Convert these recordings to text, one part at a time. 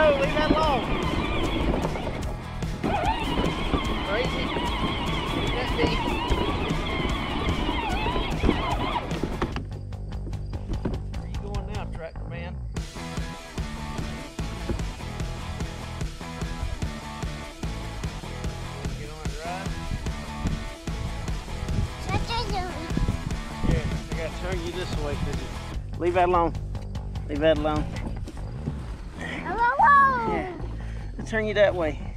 No, leave that alone. Crazy. Leave that. Where you going now, tractor man? Get on it, right? Yeah, I gotta turn you this way because leave that alone. Leave that alone. Turn you that way.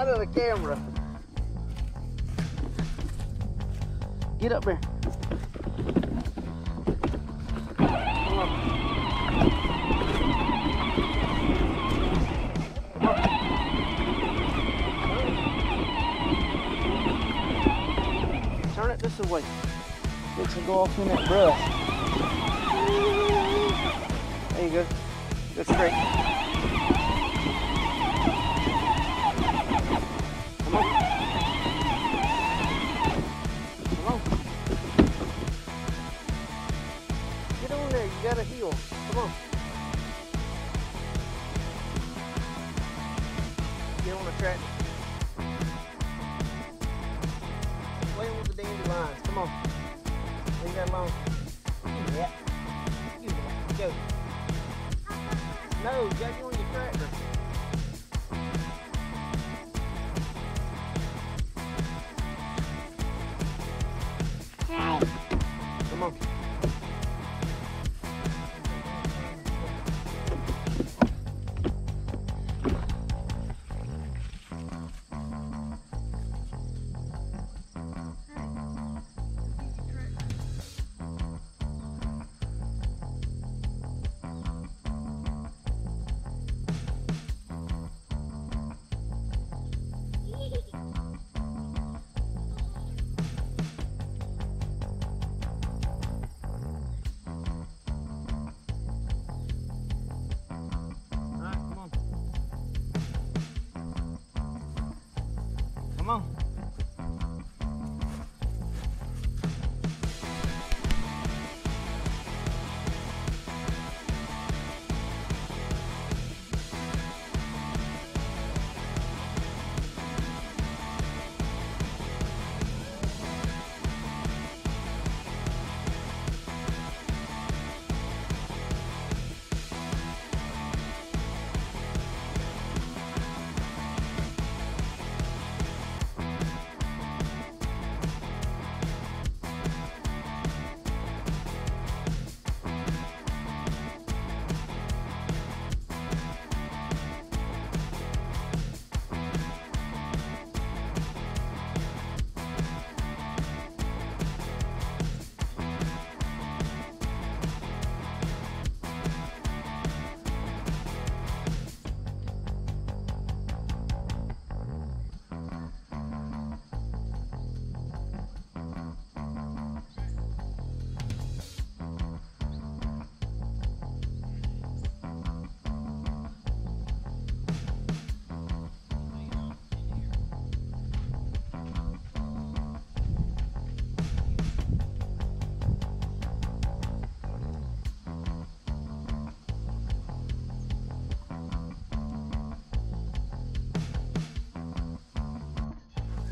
Out of the camera. Get up there. Turn it this way. It can go off in that brush. There you go. That's straight. You got a heel. Come on. Get on the track. Playing with the dandelions. Come on. Leave that alone. That. Do that. Go. No, you get on your tractor.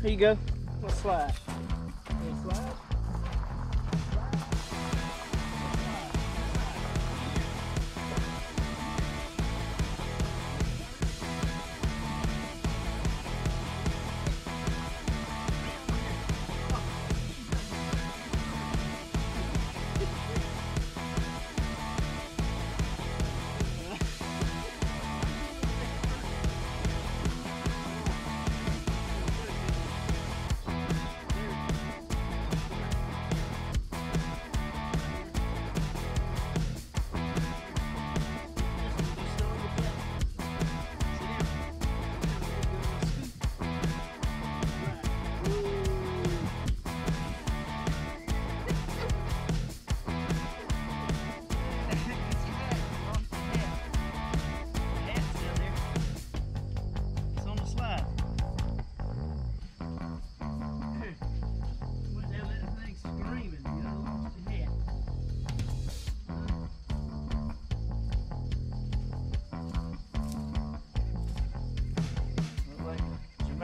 Here you go. Let's slide.